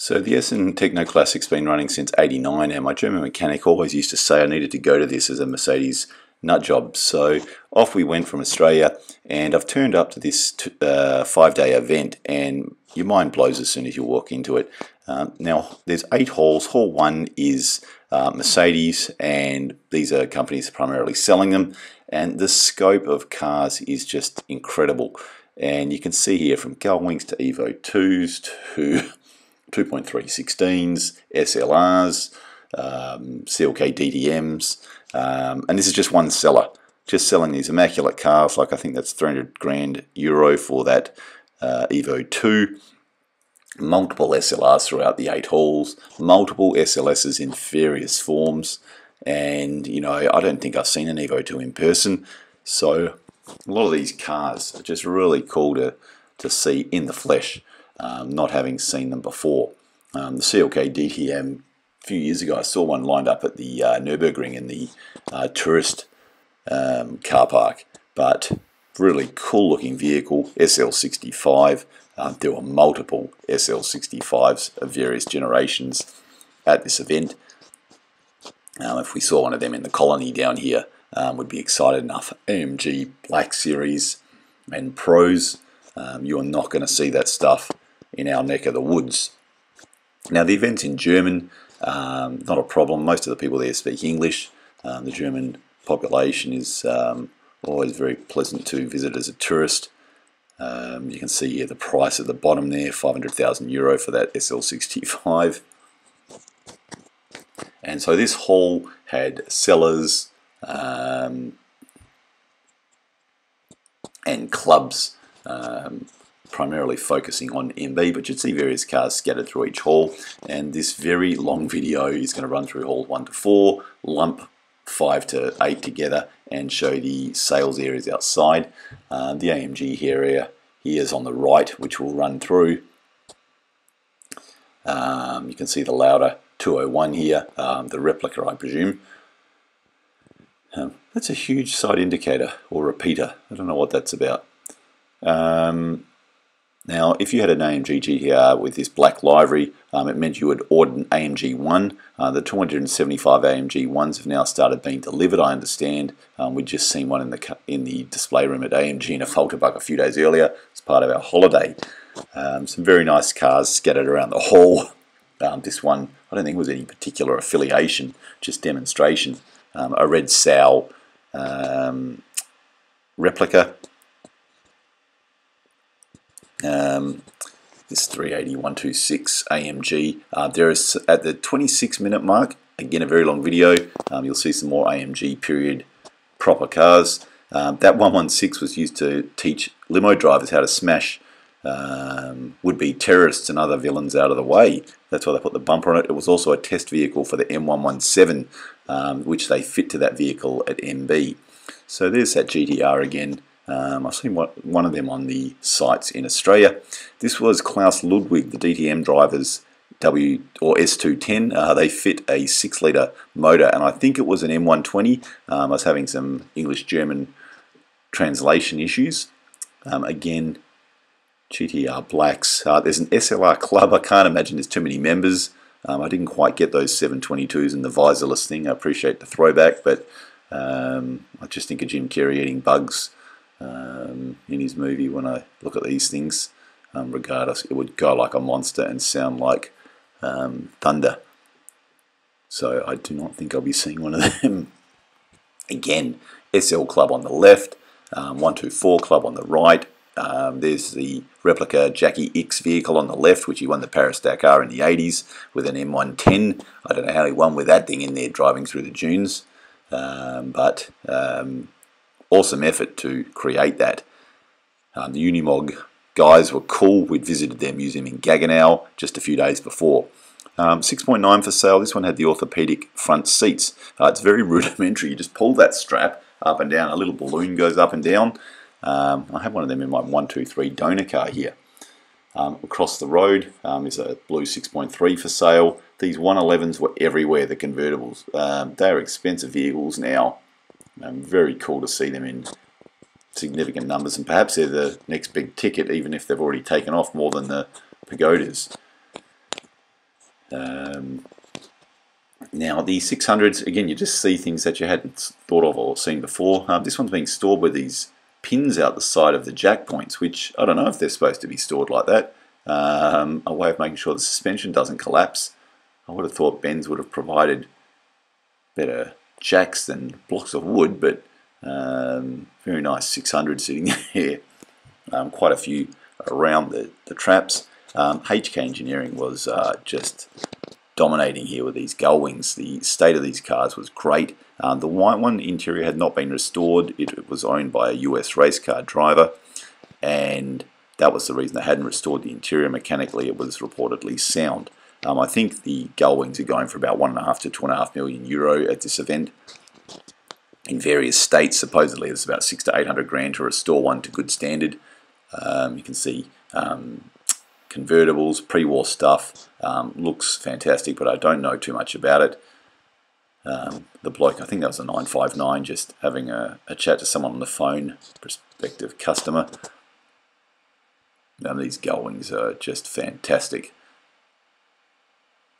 So the Essen Techno Classic's been running since 89 and my German mechanic always used to say I needed to go to this as a Mercedes nut job. So off we went from Australia and I've turned up to this uh, five day event and your mind blows as soon as you walk into it. Um, now there's eight halls. Hall one is uh, Mercedes and these are companies primarily selling them and the scope of cars is just incredible. And you can see here from Gullwings to Evo 2s to 2.316s, SLRs, um, CLK DTMs, um, and this is just one seller, just selling these immaculate cars. Like I think that's 300 grand euro for that uh, Evo 2. Multiple SLRs throughout the eight halls, multiple SLSs in various forms, and you know I don't think I've seen an Evo 2 in person. So a lot of these cars are just really cool to to see in the flesh um, not having seen them before. Um, the CLK DTM a few years ago, I saw one lined up at the uh, Nürburgring in the uh, tourist um, car park, but really cool looking vehicle, SL65. Um, there were multiple SL65s of various generations at this event. Um, if we saw one of them in the colony down here, um, would be excited enough. AMG Black Series and Pros, um, you're not going to see that stuff in our neck of the woods. Now, the event's in German, um, not a problem. Most of the people there speak English. Um, the German population is um, always very pleasant to visit as a tourist. Um, you can see here the price at the bottom there 500,000 euro for that SL65. And so this hall had sellers um, and clubs um, primarily focusing on MB, but you'd see various cars scattered through each hall. And this very long video is going to run through hall 1 to 4, lump 5 to 8 together, and show the sales areas outside. Uh, the AMG area here is on the right, which we'll run through. Um, you can see the Lauda 201 here, um, the replica, I presume. Um, that's a huge side indicator or repeater. I don't know what that's about. Um, now, if you had an AMG GTR with this black livery, um, it meant you would order an AMG 1. Uh, the 275 AMG 1s have now started being delivered, I understand. Um, we'd just seen one in the in the display room at AMG in a a few days earlier as part of our holiday. Um, some very nice cars scattered around the hall. Um, this one, I don't think was any particular affiliation, just demonstration. Um, a red Sao um, replica um, this 380 AMG. Uh, there is at the 26 minute mark, again a very long video, um, you'll see some more AMG period proper cars. Um, that 116 was used to teach limo drivers how to smash um, would-be terrorists and other villains out of the way. That's why they put the bumper on it. It was also a test vehicle for the M117, um, which they fit to that vehicle at MB. So there's that GTR again. Um, I've seen one of them on the sites in Australia. This was Klaus Ludwig, the DTM drivers W or S210. Uh, they fit a 6 litre motor, and I think it was an M120. Um, I was having some English German translation issues. Um, again, GTR Blacks. Uh, there's an SLR club. I can't imagine there's too many members. Um, I didn't quite get those 722s and the visorless thing. I appreciate the throwback, but um, I just think of Jim Carrey eating bugs um, in his movie when I look at these things. Um, regardless, it would go like a monster and sound like um, thunder. So I do not think I'll be seeing one of them. Again, SL Club on the left, um, 124 Club on the right. Um, there's the replica Jacky Ickx vehicle on the left, which he won the Paris Dakar in the 80s with an M110. I don't know how he won with that thing in there driving through the dunes. Um, but awesome effort to create that. Um, the Unimog guys were cool. We'd visited their museum in Gaggenau just a few days before. Um, 6.9 for sale. This one had the orthopedic front seats. Uh, it's very rudimentary. You just pull that strap up and down. A little balloon goes up and down. Um, I have one of them in my 123 donor car here. Um, across the road um, is a blue 6.3 for sale. These 111s were everywhere, the convertibles. Um, they're expensive vehicles now. Um, very cool to see them in significant numbers, and perhaps they're the next big ticket, even if they've already taken off more than the pagodas. Um, now the 600s, again, you just see things that you hadn't thought of or seen before. Um, this one's being stored with these pins out the side of the jack points, which I don't know if they're supposed to be stored like that. Um, a way of making sure the suspension doesn't collapse. I would have thought Benz would have provided better jacks and blocks of wood, but um, very nice 600 sitting there. Um, quite a few around the, the traps. HK um, Engineering was uh, just dominating here with these gull wings. The state of these cars was great. Um, the white one interior had not been restored. It was owned by a US race car driver and that was the reason they hadn't restored the interior mechanically. It was reportedly sound. Um, I think the gull wings are going for about one and a half to two and a half million euro at this event. In various states, supposedly it's about six to eight hundred grand to restore one to good standard. Um, you can see um, convertibles, pre-war stuff. Um, looks fantastic, but I don't know too much about it. Um, the bloke, I think that was a 959, just having a, a chat to someone on the phone, prospective customer. Now these gull wings are just fantastic.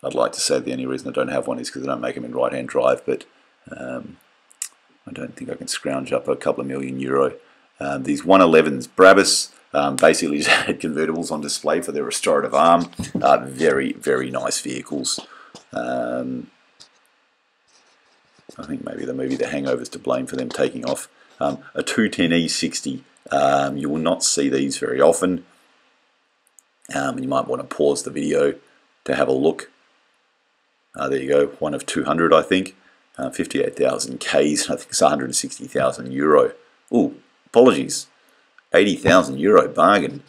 I'd like to say the only reason I don't have one is because I don't make them in right-hand drive, but um, I don't think I can scrounge up a couple of million euro. Um, these 111s, Brabus, um, basically had convertibles on display for their restorative arm. Uh, very, very nice vehicles. Um, I think maybe the movie The Hangover is to blame for them taking off. Um, a 210E60, um, you will not see these very often. Um, you might want to pause the video to have a look. Uh, there you go, one of 200 I think. Uh, 58,000 Ks, I think it's 160,000 euro. Oh, apologies, 80,000 euro bargain.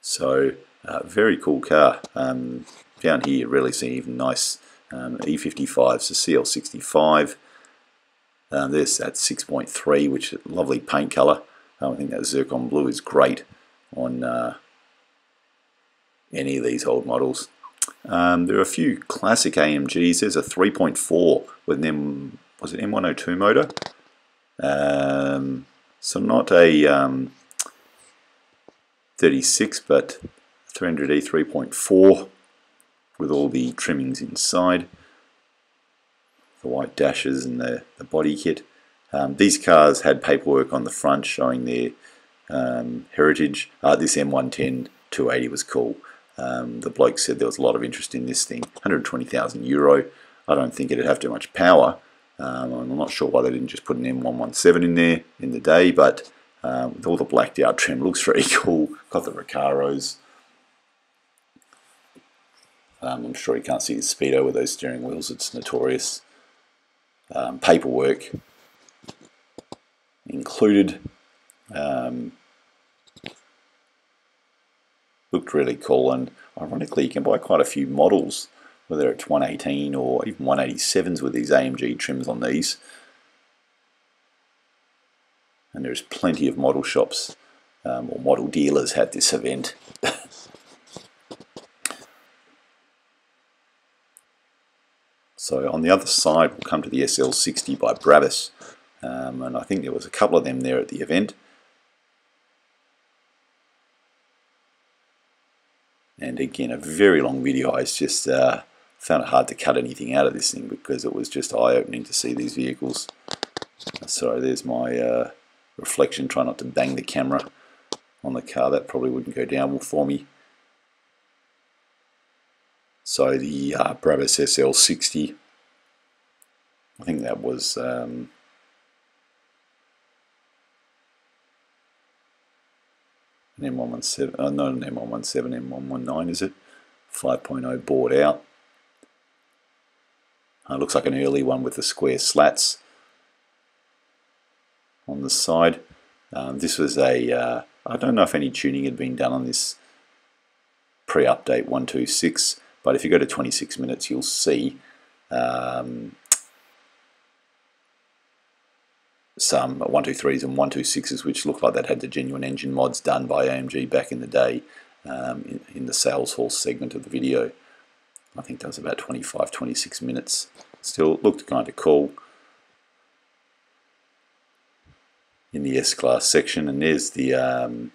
So, uh, very cool car. Um, down here, really see even nice um, E55s, the CL65. Um, this at 6.3, which is a lovely paint color. Um, I think that zircon blue is great on uh, any of these old models. Um, there are a few classic AMGs. There's a 3.4 with an M, was it M102 motor? Um, so not a um, 36, but 300E 3.4 with all the trimmings inside the white dashes and the, the body kit. Um, these cars had paperwork on the front showing their um, heritage. Uh, this M110 280 was cool. Um, the bloke said there was a lot of interest in this thing. 120,000 euro. I don't think it'd have too much power. Um, I'm not sure why they didn't just put an M117 in there in the day, but um, with all the blacked out trim, looks very cool. Got the Recaros. Um, I'm sure you can't see the speedo with those steering wheels. It's notorious um, paperwork included. Um, looked really cool and ironically you can buy quite a few models whether it's 118 or even 187s with these AMG trims on these and there's plenty of model shops um, or model dealers at this event So on the other side, we'll come to the SL60 by Brabus. Um, and I think there was a couple of them there at the event. And again, a very long video. I just uh, found it hard to cut anything out of this thing because it was just eye-opening to see these vehicles. So there's my uh, reflection. Try not to bang the camera on the car. That probably wouldn't go down well for me. So the uh, Brabus SL60, I think that was um, an M117, uh, not an M117, M119 is it? 5.0 bored out. Uh, looks like an early one with the square slats on the side. Um, this was a. Uh, I don't know if any tuning had been done on this pre-update 126 but if you go to 26 minutes, you'll see um, some 123s and 126s which look like that had the genuine engine mods done by AMG back in the day um, in, in, the sales horse segment of the video. I think that was about 25, 26 minutes. Still looked kind of cool. in the S-Class section. And there's the um,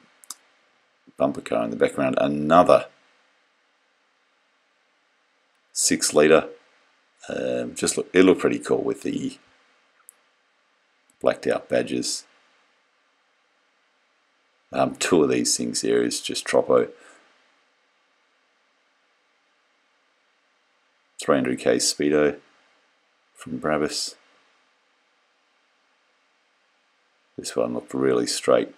bumper car in the background. Another 6 litre. Um, just look, it looked pretty cool with the blacked out badges. Um, two of these things here is just Troppo. 300k Speedo from Brabus. This one looked really straight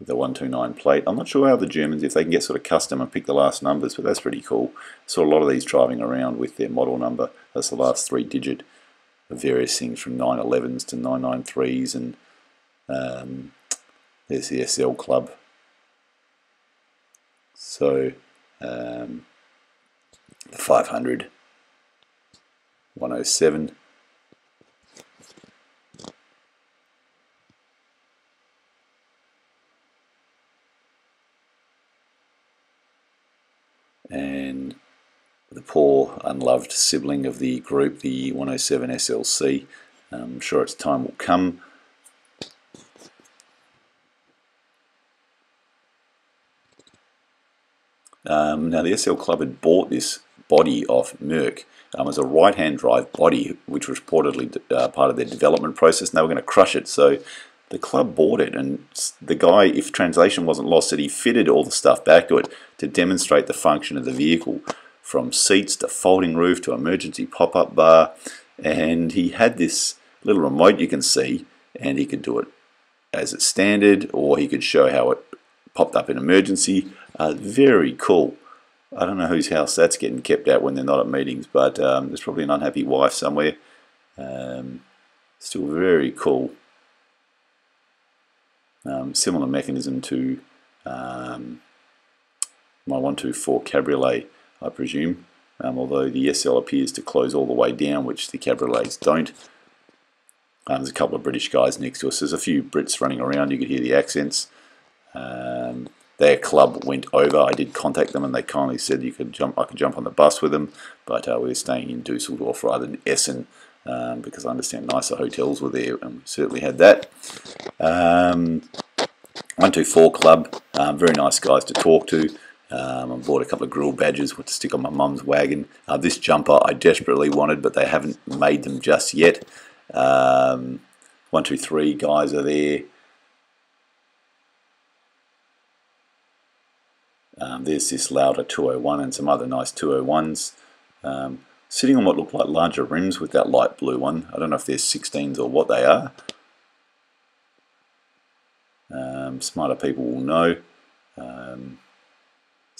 with the 129 plate. I'm not sure how the Germans, if they can get sort of custom and pick the last numbers, but that's pretty cool. Saw a lot of these driving around with their model number. That's the last three digit various things from 911s to 993s and um, there's the SL Club. So um, the 500, 107. And the poor unloved sibling of the group, the 107 SLC. I'm sure its time will come. Um, now the SL Club had bought this body off Merc um, as a right-hand drive body, which was reportedly uh, part of their development process, and they were going to crush it. So the club bought it, and the guy, if translation wasn't lost, said he fitted all the stuff back to it to demonstrate the function of the vehicle, from seats to folding roof to emergency pop-up bar, and he had this little remote you can see, and he could do it as it's standard, or he could show how it popped up in emergency. Uh, very cool. I don't know whose house that's getting kept at when they're not at meetings, but um, there's probably an unhappy wife somewhere. Um, still very cool. Um, similar mechanism to um, my 124 Cabriolet, I presume, um, although the SL appears to close all the way down, which the Cabriolets don't. Um, there's a couple of British guys next to us. There's a few Brits running around. You could hear the accents. Um, their club went over. I did contact them, and they kindly said you could jump. I could jump on the bus with them, but uh, we are staying in Dusseldorf rather than Essen um, because I understand nicer hotels were there, and we certainly had that. Um, one two four club, um, very nice guys to talk to. Um, I bought a couple of grill badges to stick on my mum's wagon. Uh, this jumper I desperately wanted, but they haven't made them just yet. Um, one two three guys are there. Um, there's this Lauda 201 and some other nice 201s. Um, sitting on what look like larger rims with that light blue one. I don't know if they're 16s or what they are. Um, smarter people will know.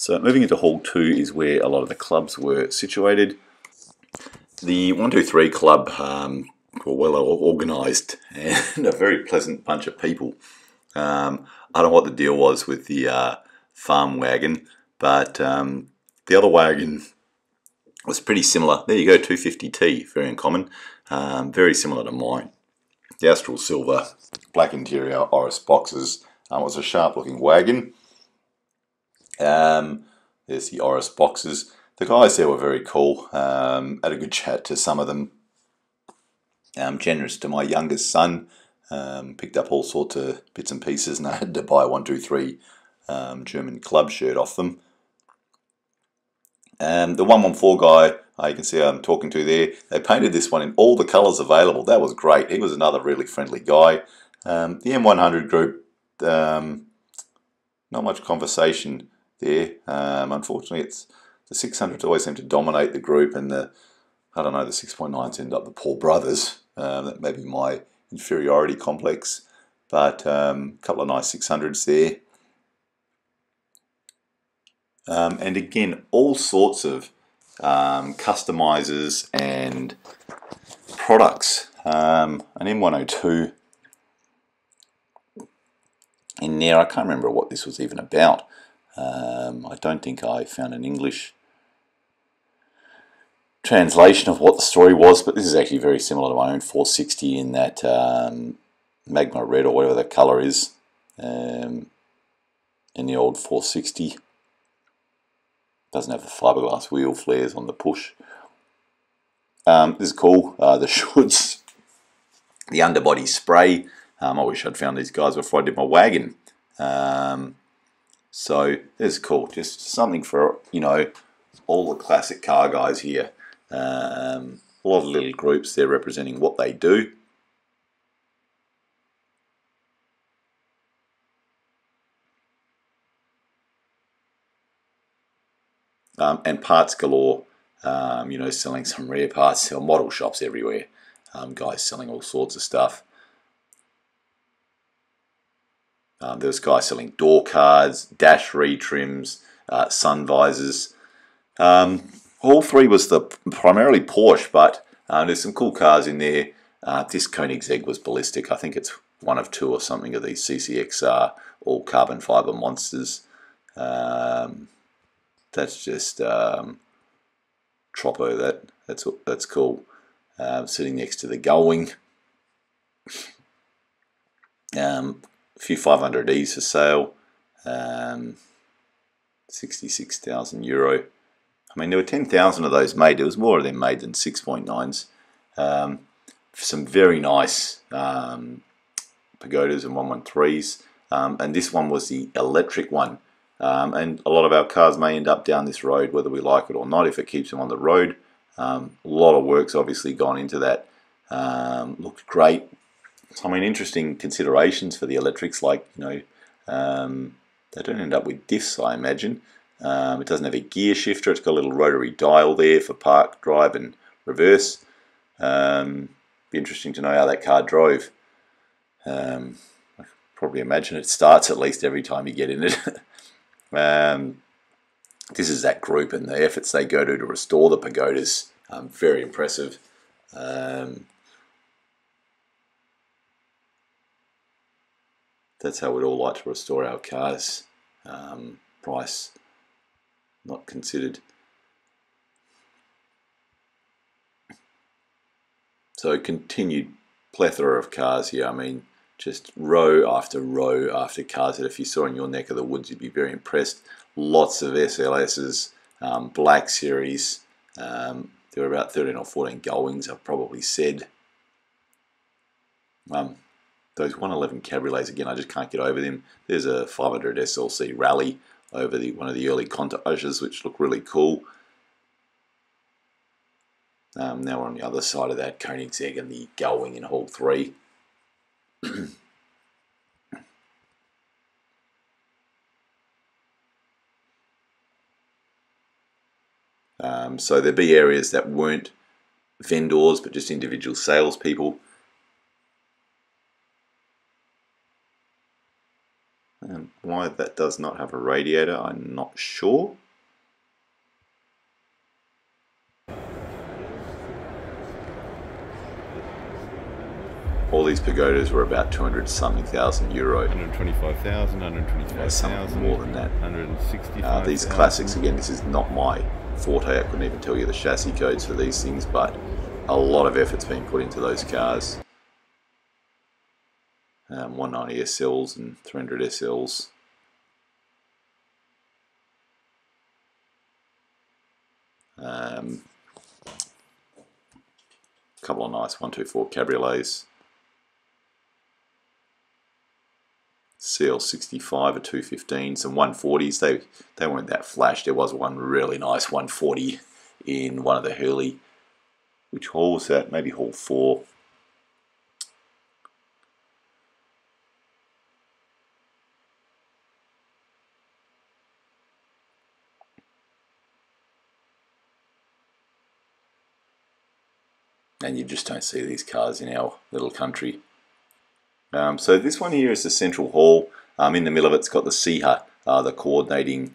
So moving into Hall 2 is where a lot of the clubs were situated. The 123 club um, were well organised and a very pleasant bunch of people. Um, I don't know what the deal was with the uh, farm wagon, but um, the other wagon was pretty similar. There you go, 250T, very uncommon, um, very similar to mine. The Astral Silver, black interior, Oris boxes. Um, it was a sharp looking wagon. Um, there's the Oris boxes. The guys there were very cool. Um, had a good chat to some of them. Um, generous to my youngest son. Um, picked up all sorts of bits and pieces, and I had to buy one, two, three um, German club shirt off them. Um, the 114 guy, uh, you can see I'm talking to there, they painted this one in all the colours available. That was great. He was another really friendly guy. Um, the M100 group, um, not much conversation there. Um, unfortunately, it's the 600s always seem to dominate the group, and the I don't know the 6.9s end up the poor brothers. Um, that may be my inferiority complex, but a um, couple of nice 600s there. Um, and again, all sorts of um, customizers and products. Um, an M102 in there, I can't remember what this was even about. Um, I don't think I found an English translation of what the story was, but this is actually very similar to my own 460 in that um, magma red or whatever the color is um, in the old 460 doesn't have the fiberglass wheel flares on the push. Um, this is cool. Uh, the Schutz, the underbody spray. Um, I wish I'd found these guys before I did my wagon. Um, so it's cool. Just something for, you know, all the classic car guys here. Um, a lot of little groups there representing what they do. Um, and parts galore, um, you know, selling some rare parts, sell model shops everywhere. Um, guys selling all sorts of stuff. Um, there was guys selling door cards, dash retrims, uh, sun visors. Um, all three was the primarily Porsche, but uh, there's some cool cars in there. Uh, this Koenigsegg was ballistic. I think it's one of two or something of these CCXR all carbon fiber monsters. Um, that's just um, Troppo. That that's that's cool. Uh, sitting next to the Gullwing. Um, a few 500Es for sale. Um, 66,000 euro. I mean, there were 10,000 of those made. There was more of them made than 6.9s. Um, some very nice um, pagodas and 113s. Um, and this one was the electric one. Um, and a lot of our cars may end up down this road, whether we like it or not, if it keeps them on the road. Um, a lot of work's obviously gone into that. Um, looked great. I mean, interesting considerations for the electrics, like, you know, um, they don't end up with diffs, I imagine. Um, it doesn't have a gear shifter. It's got a little rotary dial there for park, drive, and reverse. Um, be interesting to know how that car drove. Um, I probably imagine it starts at least every time you get in it. um, this is that group and the efforts they go to to restore the pagodas. Um, very impressive. That's how we'd all like to restore our cars. Um, price not considered. So continued plethora of cars here. I mean, just row after row after cars that if you saw in your neck of the woods, you'd be very impressed. Lots of SLSs, um, Black Series. Um, there were about 13 or 14 Gullwings, I've probably said. Um, those 111 Cabriolets, again, I just can't get over them. There's a 500 SLC Rally over the one of the early Countaches, which look really cool. Um, now we're on the other side of that, Koenigsegg and the Gullwing in Hall 3. um, so there'd be areas that weren't vendors, but just individual salespeople. And why that does not have a radiator, I'm not sure. all these pagodas were about 200 something thousand euro. 125,000, 125,000. Something more than that. 160. Uh, these classics, again, this is not my forte. I couldn't even tell you the chassis codes for these things, but a lot of effort's been put into those cars. Um, 190 SLs and 300 SLs. Um, a couple of nice 124 cabriolets. CL65 or 215s and 140s. They they weren't that flash. There was one really nice 140 in one of the Hurley. Which hall was that? Maybe hall four. And you just don't see these cars in our little country. Um, so this one here is the central hall. Um, in the middle of it. It's got the CIHA, uh, the coordinating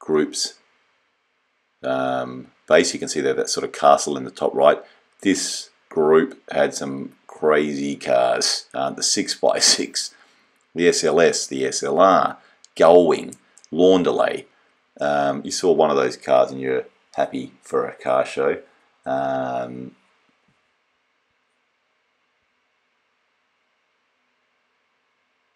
groups um, base. You can see there that sort of castle in the top right. This group had some crazy cars. Uh, the 6x6, the SLS, the SLR, Gullwing, Landaulet. Um, you saw one of those cars and you're happy for a car show. Um,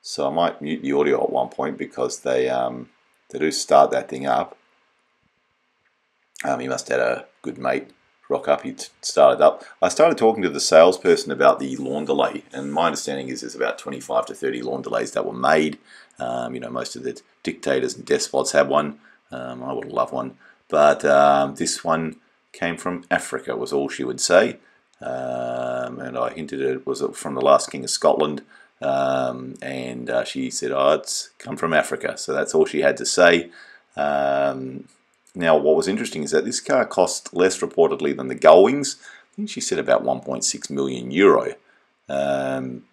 So I might mute the audio at one point because they um, they do start that thing up. Um, he must have had a good mate rock up. He started up. I started talking to the salesperson about the Landaulet, and my understanding is there's about 25 to 30 Landaulets that were made. Um, you know, most of the dictators and despots had one. Um, I would love one, but um, this one came from Africa, was all she would say. Um, and I hinted it was from the last king of Scotland. Um, and uh, she said, "Oh, it's come from Africa." So that's all she had to say. Um, now, what was interesting is that this car cost less reportedly than the Gullwings. I think she said about 1.6 million euro, um,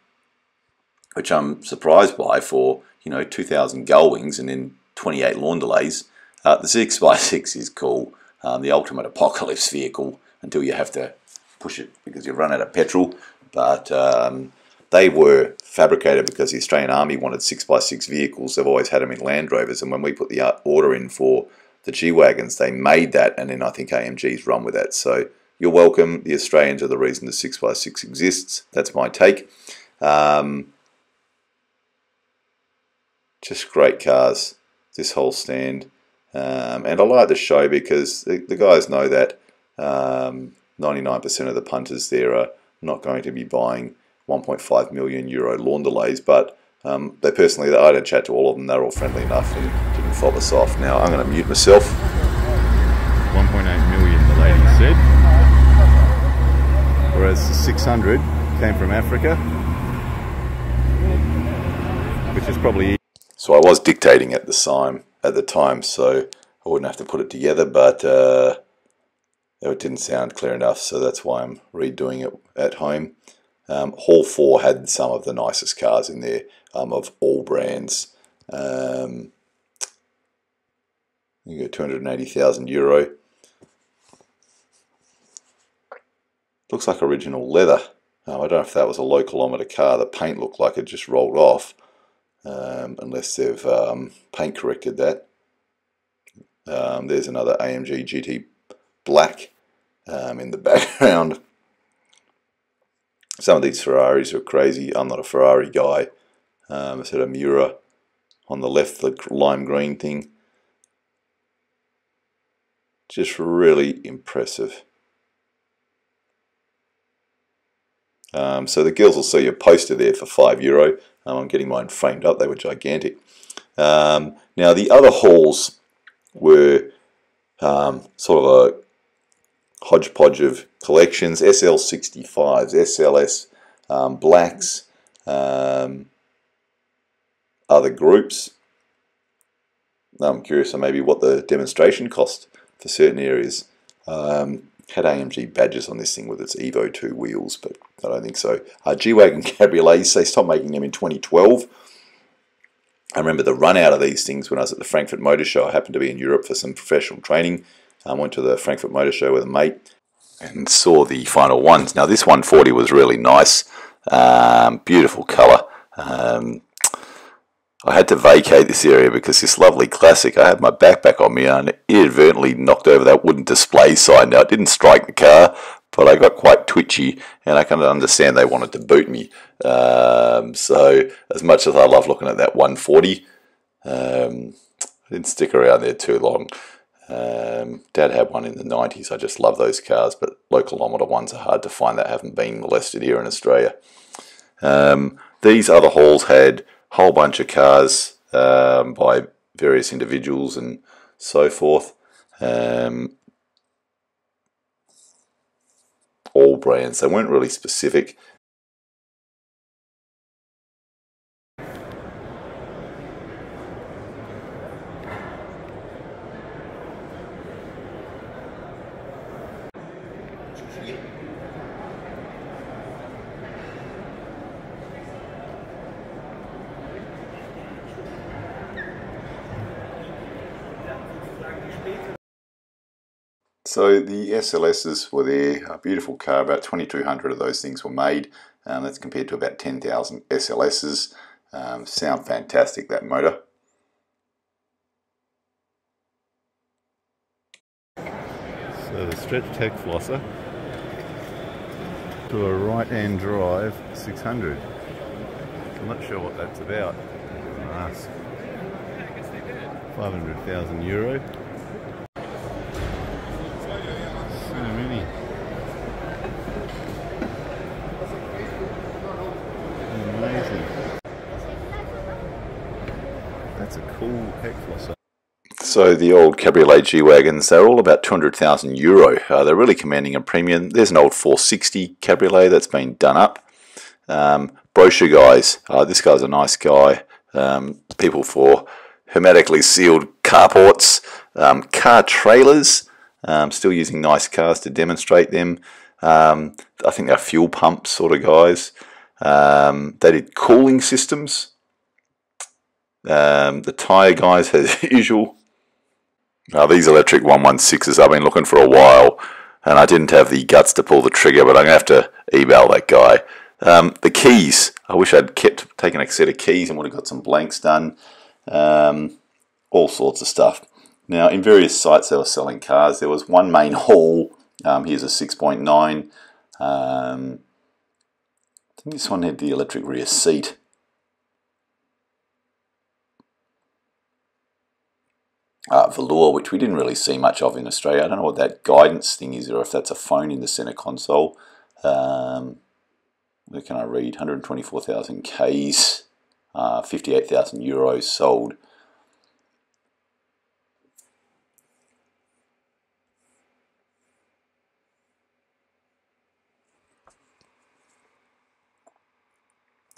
which I'm surprised by for you know 2,000 Gullwings and then 28 Landaulets. Uh, the 6x6 is cool, um, the ultimate apocalypse vehicle until you have to push it because you've run out of petrol. But um, they were fabricated because the Australian Army wanted 6x6 vehicles. They've always had them in Land Rovers, and when we put the uh, order in for the G Wagons, they made that, and then I think AMG's run with that. So you're welcome. The Australians are the reason the 6x6 exists. That's my take. Um, just great cars, this whole stand. Um, and I like the show because the, the guys know that 99% um, of the punters there are not going to be buying 1.5 million euro Landaulets, but um, they personally, I a chat to all of them, they're all friendly enough and didn't fob us off. Now I'm going to mute myself. 1.8 million, the lady said. Whereas the 600 came from Africa, which is probably. So I was dictating at the time, at the time, so I wouldn't have to put it together, but uh, it didn't sound clear enough, so that's why I'm redoing it at home. Um, Hall 4 had some of the nicest cars in there um, of all brands. Um, you got 280,000 euro. Looks like original leather. Um, I don't know if that was a low kilometre car. The paint looked like it just rolled off, um, unless they've um, paint corrected that. Um, there's another AMG GT Black in the background. Some of these Ferraris are crazy. I'm not a Ferrari guy. Um, I said a Miura on the left, the lime green thing. Just really impressive. Um, so the girls will see a poster there for five euro. Um, I'm getting mine framed up. They were gigantic. Um, now the other halls were um, sort of a hodgepodge of collections, SL65s, SLS um, blacks, um, other groups. I'm curious on maybe what the demonstration cost for certain areas. Um, had AMG badges on this thing with its Evo 2 wheels, but I don't think so. Uh, G-Wagon Cabriolets, they stopped making them in 2012. I remember the run out of these things when I was at the Frankfurt Motor Show. I happened to be in Europe for some professional training. I went to the Frankfurt Motor Show with a mate and saw the final ones. Now this 140 was really nice, um, beautiful colour. Um, I had to vacate this area because this lovely classic, I had my backpack on me and inadvertently knocked over that wooden display sign. Now it didn't strike the car, but I got quite twitchy and I kind of understand they wanted to boot me. Um, so as much as I love looking at that 140, um, I didn't stick around there too long. Um, Dad had one in the 90s. I just love those cars, but low kilometre ones are hard to find that haven't been molested here in Australia. Um, these other halls had a whole bunch of cars um, by various individuals and so forth. Um, all brands. They weren't really specific. So the SLSs were there, a beautiful car, about 2,200 of those things were made. Um, that's compared to about 10,000 SLSs. Um, sound fantastic, that motor. So the stretch tech flosser to a right-hand drive 600. I'm not sure what that's about. Ask. 500,000 euro. many. That's a heck. So the old Cabriolet G-Wagons, they're all about 200,000 euro. Uh, they're really commanding a premium. There's an old 460 Cabriolet that's been done up. Um, brochure guys, uh, this guy's a nice guy. Um, people for hermetically sealed carports, um, car trailers, um, still using nice cars to demonstrate them. Um, I think they're fuel pump sort of guys. Um, they did cooling systems. Um, the tyre guys, as usual. Now, these electric 116s I've been looking for a while, and I didn't have the guts to pull the trigger, but I'm going to have to email that guy. Um, the keys, I wish I'd kept taken a set of keys and would have got some blanks done. Um, all sorts of stuff. Now, in various sites they were selling cars. There was one main hall. Um, here's a 6.9. Um, I think this one had the electric rear seat. Uh, velour, which we didn't really see much of in Australia. I don't know what that guidance thing is, or if that's a phone in the center console. Um, where can I read? 124,000 Ks, uh, 58,000 euros sold.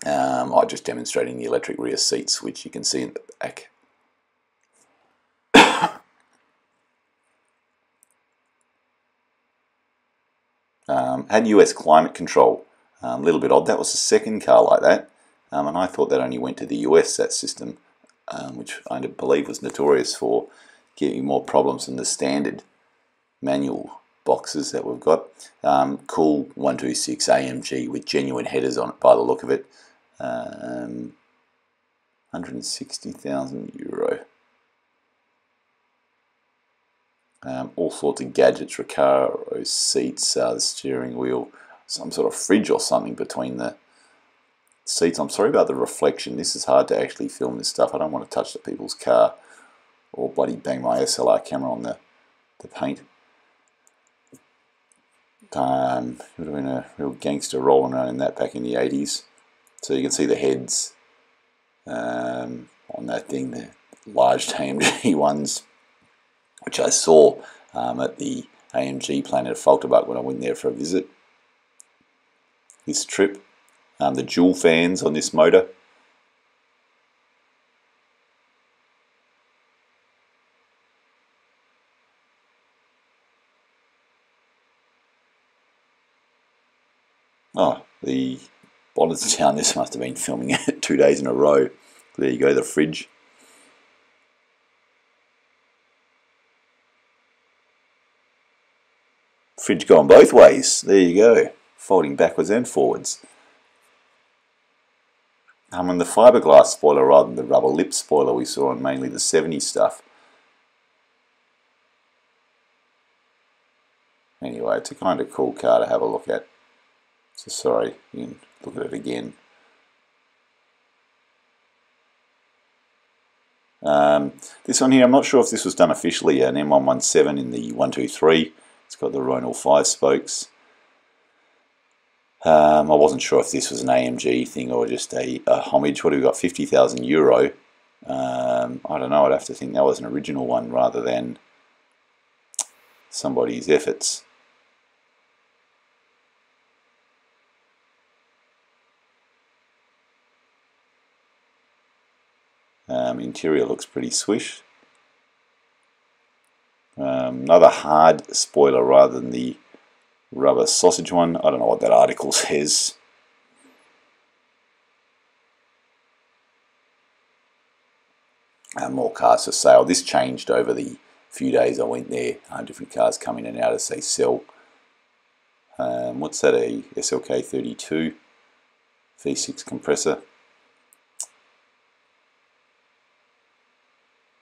Um, I'm just demonstrating the electric rear seats, which you can see in the back. um, had US climate control. A um, little bit odd. That was the second car like that, um, and I thought that only went to the US, that system, um, which I believe was notorious for giving more problems than the standard manual boxes that we've got. Um, cool 126 AMG with genuine headers on it by the look of it. Um, 160,000 euro. Um, all sorts of gadgets, Recaro seats, uh, the steering wheel, some sort of fridge or something between the seats. I'm sorry about the reflection. This is hard to actually film this stuff. I don't want to touch the people's car or bloody bang my SLR camera on the, the paint. Um, would have been a real gangster rolling around in that back in the 80s. So you can see the heads um, on that thing, the large AMG ones, which I saw um, at the AMG plant at Affalterbach when I went there for a visit. This trip, um, the dual fans on this motor. Oh, the Bonnet's down. This must have been filming it two days in a row. There you go, the fridge. Fridge going both ways. There you go. Folding backwards and forwards. I'm and the fiberglass spoiler rather than the rubber lip spoiler we saw on mainly the 70s stuff. Anyway, it's a kind of cool car to have a look at. So sorry, you can look at it again. Um, this one here, I'm not sure if this was done officially, an M117 in the 123. It's got the Ronal 5 spokes. Um, I wasn't sure if this was an AMG thing or just a, a homage. What have we got? 50,000 euro. Um, I don't know, I'd have to think that was an original one rather than somebody's efforts. Um, interior looks pretty swish. Um, another hard spoiler rather than the rubber sausage one. I don't know what that article says. Uh, more cars for sale. This changed over the few days I went there. Uh, different cars coming in and out as they sell. Um, what's that? A SLK 32 V6 compressor.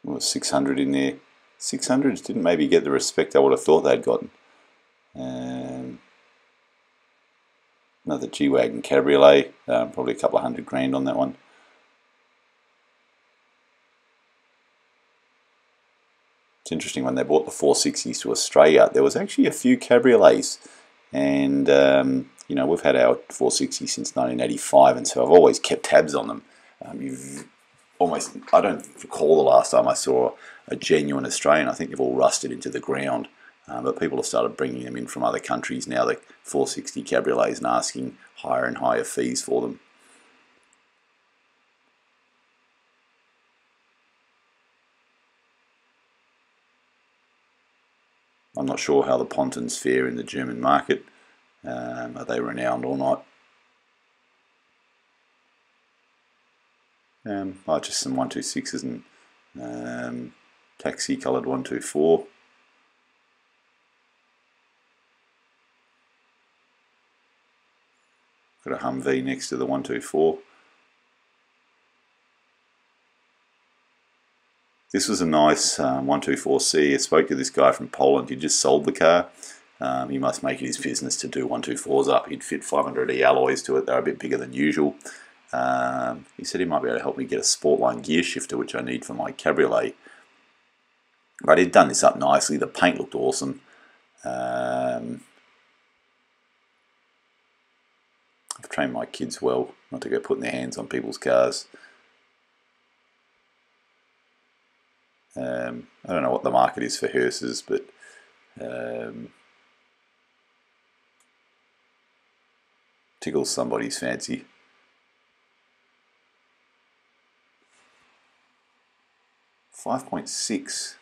was 600 in there. 600s didn't maybe get the respect I would have thought they'd gotten. Um, another G-Wagon Cabriolet, um, probably a couple of hundred grand on that one. It's interesting when they bought the 460s to Australia, there was actually a few Cabriolets, and um, you know we've had our 460 since 1985, and so I've always kept tabs on them. Um, you've almost, I don't recall the last time I saw a genuine Australian. I think they've all rusted into the ground. Um, but people have started bringing them in from other countries now, the 460 cabriolets, and asking higher and higher fees for them. I'm not sure how the Pontons fare in the German market. Um, are they renowned or not? Um, oh, just some 126s and um, taxi coloured 124. Got a Humvee next to the 124. This was a nice um, 124C. I spoke to this guy from Poland. He just sold the car. Um, he must make it his business to do 124s up. He'd fit 500E alloys to it. They're a bit bigger than usual. Um, he said he might be able to help me get a Sportline gear shifter, which I need for my Cabriolet. But he'd done this up nicely. The paint looked awesome. Um, I've trained my kids well not to go putting their hands on people's cars. Um, I don't know what the market is for hearses, but um, tickles somebody's fancy. Five point six.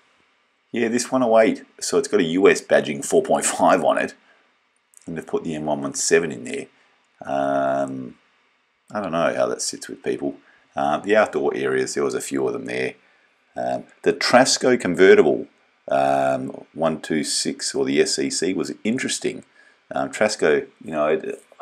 Yeah, this 108. So it's got a US badging 4.5 on it, and they've put the M117 in there. Um, I don't know how that sits with people. Uh, the outdoor areas, there was a few of them there. Um, the Trasco convertible um, 126 or the SEC was interesting. Um, Trasco, you know,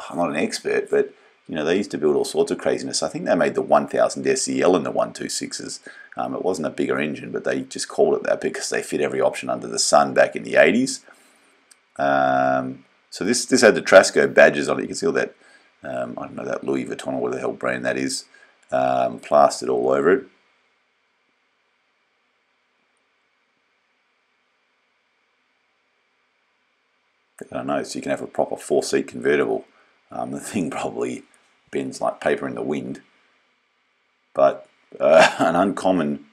I'm not an expert, but you know they used to build all sorts of craziness. I think they made the 1000 SEL and the 126s. Um, it wasn't a bigger engine, but they just called it that because they fit every option under the sun back in the 80s. Um, so this this had the Trasco badges on it. You can see all that. Um, I don't know that Louis Vuitton or what the hell brand that is, um, plastered all over it. I don't know, so you can have a proper four-seat convertible. Um, the thing probably bends like paper in the wind, but uh, an uncommon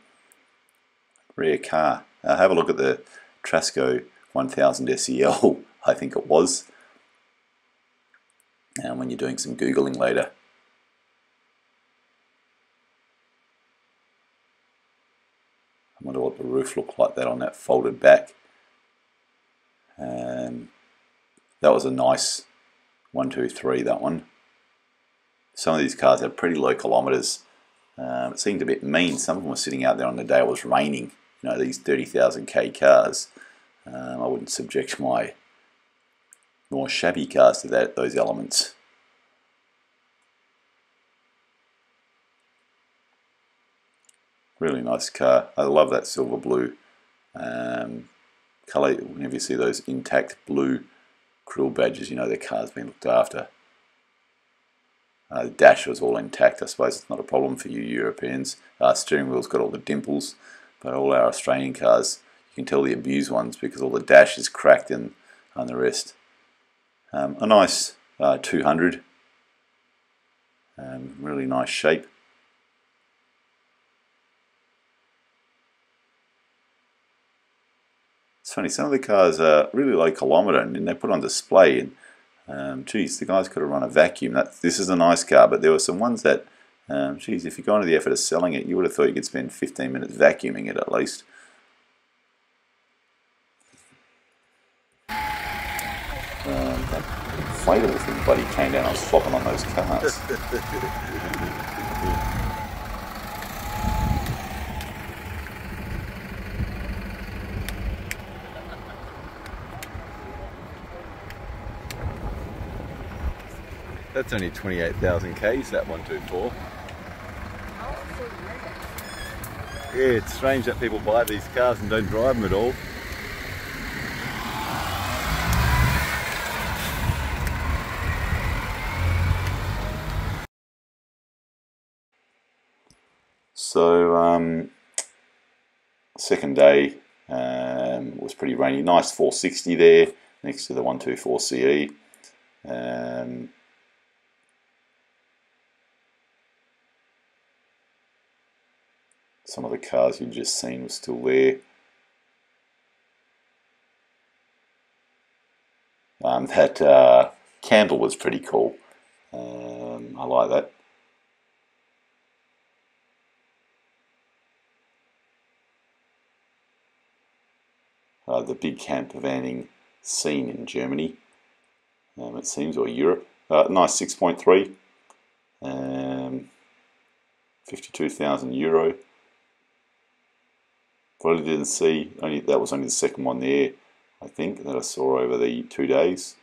rare car. Have a look at the Trasco 1000 SEL, I think it was. And when you're doing some Googling later. I wonder what the roof looked like that on that folded back. Um, that was a nice one, two, three, that one. Some of these cars have pretty low kilometres. Um, it seemed a bit mean. Some of them were sitting out there on the day it was raining. You know, these 30,000 K cars. Um, I wouldn't subject my more shabby cars to that those elements. Really nice car. I love that silver blue um, colour. Whenever you see those intact blue Krill badges, you know their car's been looked after. Uh, the dash was all intact. I suppose it's not a problem for you Europeans. Uh, steering wheel's got all the dimples, but all our Australian cars, you can tell the abused ones because all the dash is cracked and, and the rest. Um, a nice uh, 200, um, really nice shape. It's funny, some of the cars are really low kilometre and they put on display and um, geez, the guys could have run a vacuum. That, this is a nice car, but there were some ones that, um, geez, if you go into the effort of selling it, you would have thought you could spend 15 minutes vacuuming it at least. Um, that inflatable thing buddy came down, I was flopping on those cars. That's only 28,000 Ks, that 124. Yeah, it's strange that people buy these cars and don't drive them at all. So, um, second day um, was pretty rainy. Nice 460 there next to the 124 CE. Um, some of the cars you've just seen were still there. Um, that uh, candle was pretty cool. Um, I like that. Uh, the big camper vanning scene in Germany, um, it seems, or Europe. Uh, nice 6.3, um, 52,000 euro. Probably didn't see, only that was only the second one there, I think, that I saw over the two days.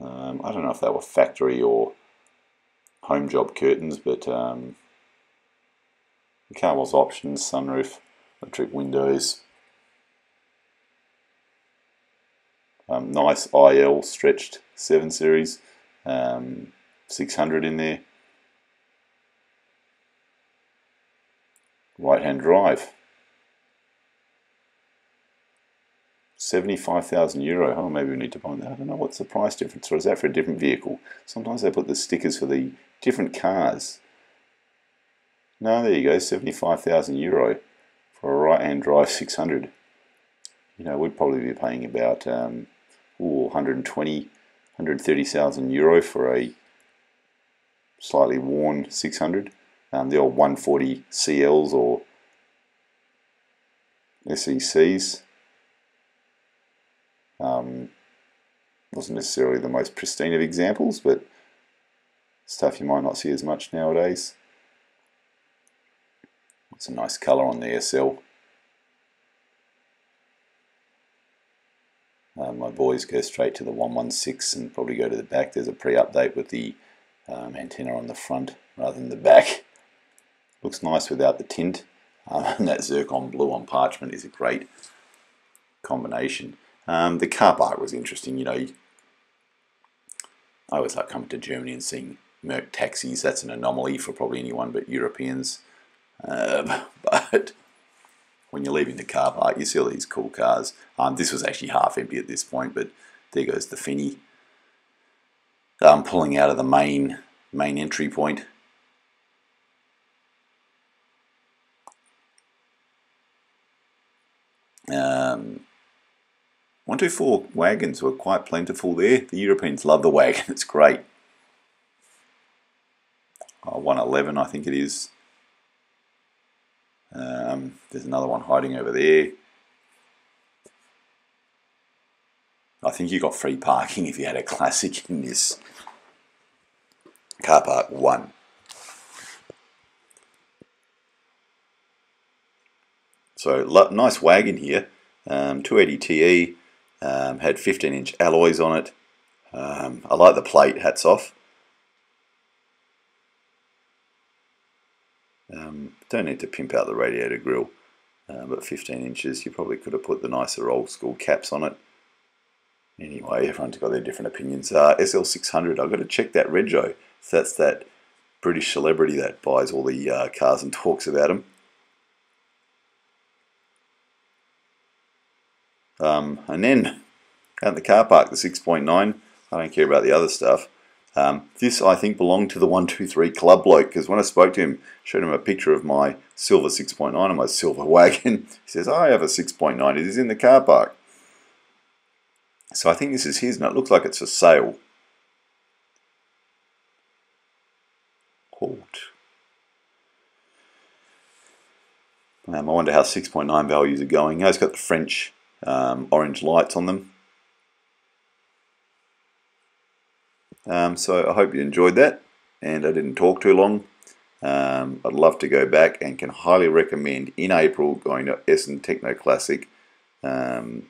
Um, I don't know if they were factory or home job curtains, but um, the car was options, sunroof, electric windows. Um, nice IL stretched 7 series, um, 600 in there. Right hand drive. 75,000 euro. Oh, maybe we need to find that. I don't know what's the price difference, or is that for a different vehicle? Sometimes they put the stickers for the different cars. No, there you go, 75,000 euro for a right-hand drive 600. You know, we'd probably be paying about um, ooh, 120, 130,000 euro for a slightly worn 600. Um, the old 140 CLs or SECs. Um, wasn't necessarily the most pristine of examples, but stuff you might not see as much nowadays. It's a nice colour on the SL. Uh, my boys go straight to the 116 and probably go to the back. There's a pre-update with the um, antenna on the front rather than the back. Looks nice without the tint. Um, and that zircon blue on parchment is a great combination. Um, the car park was interesting. You know, I always like coming to Germany and seeing Merc taxis. That's an anomaly for probably anyone but Europeans. Um, but when you're leaving the car park, you see all these cool cars. Um, this was actually half empty at this point, but there goes the Finny. Um, pulling out of the main main entry point. Um, 124 wagons were quite plentiful there. The Europeans love the wagon, it's great. Oh, 111 I think it is. Um, there's another one hiding over there. I think you got free parking if you had a classic in this car park one. So nice wagon here, um, 280 TE, um, had 15 inch alloys on it. Um, I like the plate, hats off. Um, don't need to pimp out the radiator grill, uh, but 15 inches, you probably could have put the nicer old school caps on it. Anyway, everyone's got their different opinions. Uh, SL600, I've got to check that rego. That's that British celebrity that buys all the uh, cars and talks about them. Um, and then in the car park, the 6.9, I don't care about the other stuff. Um, this, I think, belonged to the 123 Club bloke because when I spoke to him, showed him a picture of my silver 6.9 and my silver wagon. He says, I have a 6.9. It is in the car park. So I think this is his and it looks like it's for sale. Halt. Um, I wonder how 6.9 values are going. It's got the French um, orange lights on them. Um, so I hope you enjoyed that and I didn't talk too long. Um, I'd love to go back and can highly recommend in April going to Essen Techno Classic um,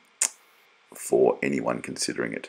for anyone considering it.